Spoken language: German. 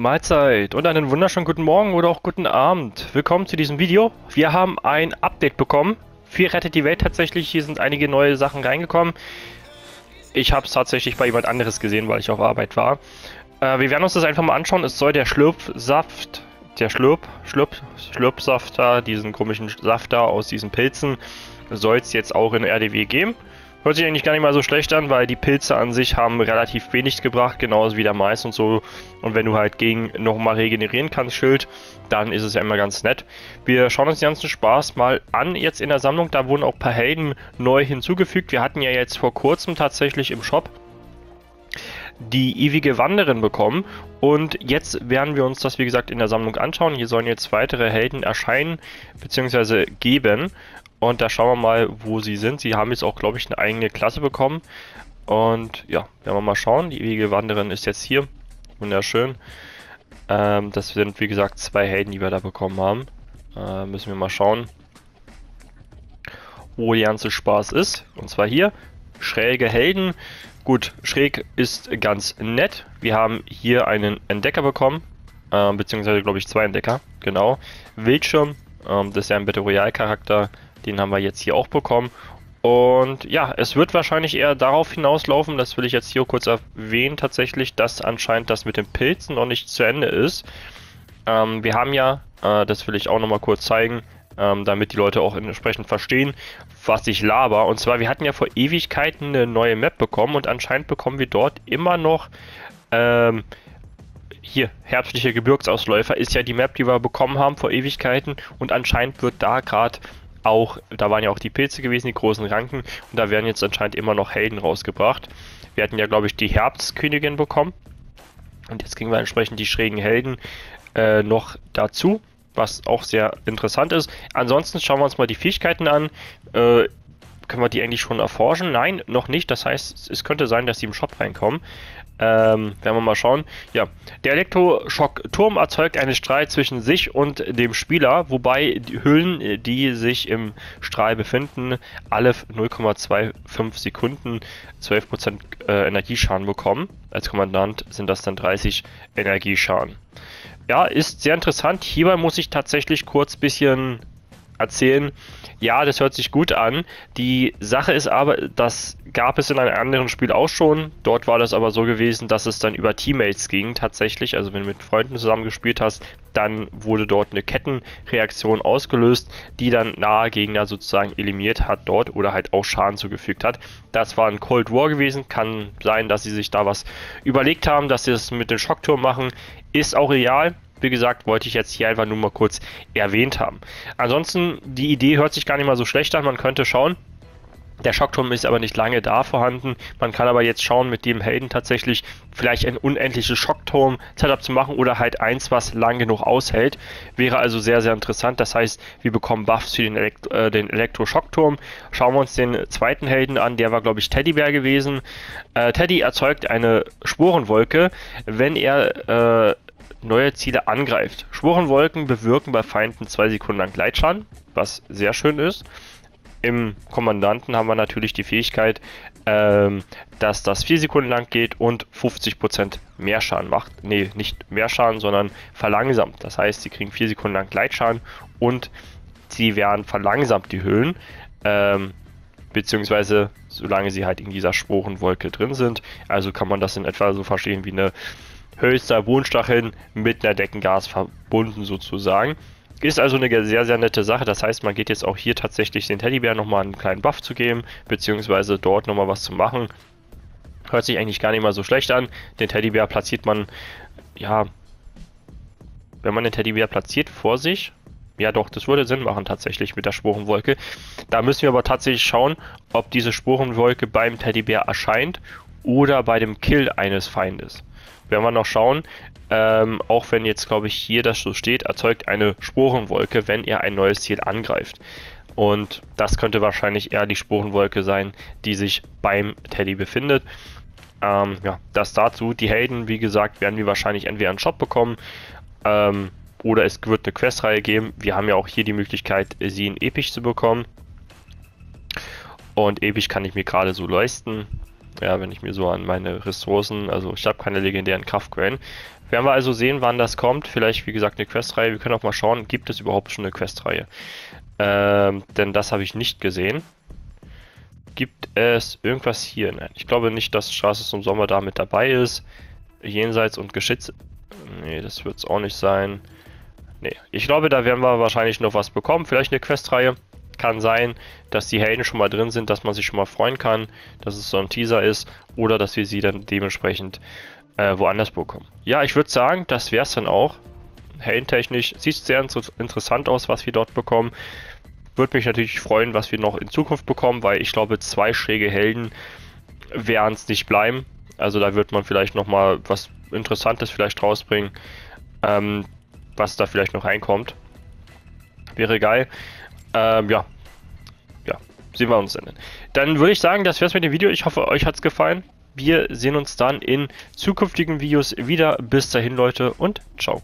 Mahlzeit und einen wunderschönen guten Morgen oder auch guten Abend. Willkommen zu diesem Video. Wir haben ein Update bekommen. Für Rettet die Welt tatsächlich. Hier sind einige neue Sachen reingekommen. Ich habe es tatsächlich bei jemand anderes gesehen, weil ich auf Arbeit war. Äh, wir werden uns das einfach mal anschauen. Es soll der Schlürpsaft, der Schlürp, Schlürp, Schlürpsaft da, diesen komischen Saft da aus diesen Pilzen, soll es jetzt auch in RDW geben. Hört sich eigentlich gar nicht mal so schlecht an, weil die Pilze an sich haben relativ wenig gebracht, genauso wie der Mais und so. Und wenn du halt gegen nochmal regenerieren kannst, Schild, dann ist es ja immer ganz nett. Wir schauen uns den ganzen Spaß mal an jetzt in der Sammlung. Da wurden auch ein paar Helden neu hinzugefügt. Wir hatten ja jetzt vor kurzem tatsächlich im Shop die ewige Wanderin bekommen. Und jetzt werden wir uns das, wie gesagt, in der Sammlung anschauen. Hier sollen jetzt weitere Helden erscheinen bzw. geben. Und da schauen wir mal, wo sie sind. Sie haben jetzt auch, glaube ich, eine eigene Klasse bekommen. Und ja, werden wir mal schauen. Die ewige Wanderin ist jetzt hier. Wunderschön. Ähm, das sind, wie gesagt, zwei Helden, die wir da bekommen haben. Äh, müssen wir mal schauen, wo der ganze Spaß ist. Und zwar hier. Schräge Helden. Gut, schräg ist ganz nett. Wir haben hier einen Entdecker bekommen. Äh, beziehungsweise, glaube ich, zwei Entdecker. Genau. Wildschirm. Ähm, das ist ja ein Battle Royale Charakter den haben wir jetzt hier auch bekommen. Und ja, es wird wahrscheinlich eher darauf hinauslaufen, das will ich jetzt hier kurz erwähnen, tatsächlich, dass anscheinend das mit den Pilzen noch nicht zu Ende ist. Ähm, wir haben ja, äh, das will ich auch nochmal kurz zeigen, ähm, damit die Leute auch entsprechend verstehen, was ich laber. Und zwar, wir hatten ja vor Ewigkeiten eine neue Map bekommen und anscheinend bekommen wir dort immer noch ähm, hier, herbstliche Gebirgsausläufer ist ja die Map, die wir bekommen haben vor Ewigkeiten und anscheinend wird da gerade auch, da waren ja auch die Pilze gewesen, die großen Ranken, und da werden jetzt anscheinend immer noch Helden rausgebracht. Wir hatten ja, glaube ich, die Herbstkönigin bekommen. Und jetzt kriegen wir entsprechend die schrägen Helden äh, noch dazu, was auch sehr interessant ist. Ansonsten schauen wir uns mal die Fähigkeiten an. Äh, können wir die eigentlich schon erforschen? Nein, noch nicht. Das heißt, es könnte sein, dass sie im Shop reinkommen. Ähm, werden wir mal schauen. Ja, der Elektroschockturm erzeugt einen Strahl zwischen sich und dem Spieler, wobei die Hüllen, die sich im Strahl befinden, alle 0,25 Sekunden 12% äh, Energieschaden bekommen. Als Kommandant sind das dann 30 Energieschaden. Ja, ist sehr interessant. Hierbei muss ich tatsächlich kurz ein bisschen erzählen, ja, das hört sich gut an. Die Sache ist aber, das gab es in einem anderen Spiel auch schon. Dort war das aber so gewesen, dass es dann über Teammates ging tatsächlich. Also wenn du mit Freunden zusammen gespielt hast, dann wurde dort eine Kettenreaktion ausgelöst, die dann nahe Gegner sozusagen eliminiert hat dort oder halt auch Schaden zugefügt hat. Das war ein Cold War gewesen. Kann sein, dass sie sich da was überlegt haben, dass sie das mit dem Schockturm machen. Ist auch real. Wie gesagt, wollte ich jetzt hier einfach nur mal kurz erwähnt haben. Ansonsten, die Idee hört sich gar nicht mal so schlecht an. Man könnte schauen, der Schockturm ist aber nicht lange da vorhanden. Man kann aber jetzt schauen, mit dem Helden tatsächlich vielleicht ein unendliches Schockturm-Setup zu machen oder halt eins, was lang genug aushält. Wäre also sehr, sehr interessant. Das heißt, wir bekommen Buffs für den, Elekt äh, den Elektro-Schockturm. Schauen wir uns den zweiten Helden an. Der war, glaube ich, Teddybär gewesen. Äh, Teddy erzeugt eine Sporenwolke, wenn er äh, neue Ziele angreift. Schwurenwolken bewirken bei Feinden zwei Sekunden lang Gleitschaden, was sehr schön ist. Im Kommandanten haben wir natürlich die Fähigkeit, ähm, dass das 4 Sekunden lang geht und 50% mehr Schaden macht. Ne, nicht mehr Schaden, sondern verlangsamt. Das heißt, sie kriegen 4 Sekunden lang Gleitschaden und sie werden verlangsamt, die Höhlen. Ähm, beziehungsweise solange sie halt in dieser Sporenwolke drin sind. Also kann man das in etwa so verstehen wie eine Hölzer Wohnstacheln mit einer Deckengas verbunden sozusagen. Ist also eine sehr, sehr nette Sache. Das heißt, man geht jetzt auch hier tatsächlich den Teddybär nochmal einen kleinen Buff zu geben, beziehungsweise dort nochmal was zu machen. Hört sich eigentlich gar nicht mal so schlecht an. Den Teddybär platziert man, ja, wenn man den Teddybär platziert vor sich, ja doch, das würde Sinn machen tatsächlich mit der Sporenwolke. Da müssen wir aber tatsächlich schauen, ob diese Sporenwolke beim Teddybär erscheint oder bei dem Kill eines Feindes werden wir noch schauen. Ähm, auch wenn jetzt, glaube ich, hier das so steht, erzeugt eine Sporenwolke, wenn er ein neues Ziel angreift. Und das könnte wahrscheinlich eher die Sporenwolke sein, die sich beim Teddy befindet. Ähm, ja, das dazu. Die Helden, wie gesagt, werden wir wahrscheinlich entweder einen Shop bekommen ähm, oder es wird eine Questreihe geben. Wir haben ja auch hier die Möglichkeit, sie in Episch zu bekommen. Und Episch kann ich mir gerade so leisten. Ja, wenn ich mir so an meine Ressourcen, also ich habe keine legendären Kraftquellen. Werden wir also sehen, wann das kommt. Vielleicht, wie gesagt, eine Questreihe. Wir können auch mal schauen, gibt es überhaupt schon eine Questreihe? Ähm, denn das habe ich nicht gesehen. Gibt es irgendwas hier? Nein, ich glaube nicht, dass Straße zum Sommer da mit dabei ist. Jenseits und Geschütz. Nee, das wird es auch nicht sein. Nee, ich glaube, da werden wir wahrscheinlich noch was bekommen. Vielleicht eine Questreihe. Kann sein, dass die Helden schon mal drin sind, dass man sich schon mal freuen kann, dass es so ein Teaser ist oder dass wir sie dann dementsprechend äh, woanders bekommen. Ja, ich würde sagen, das wäre es dann auch. Heldentechnisch sieht sehr inter interessant aus, was wir dort bekommen. Würde mich natürlich freuen, was wir noch in Zukunft bekommen, weil ich glaube, zwei schräge Helden werden es nicht bleiben. Also da wird man vielleicht nochmal was Interessantes vielleicht rausbringen, ähm, was da vielleicht noch reinkommt. Wäre geil. Ähm, ja. Ja, sehen wir uns dann. Dann würde ich sagen, das wär's mit dem Video. Ich hoffe, euch hat's gefallen. Wir sehen uns dann in zukünftigen Videos wieder. Bis dahin, Leute, und ciao.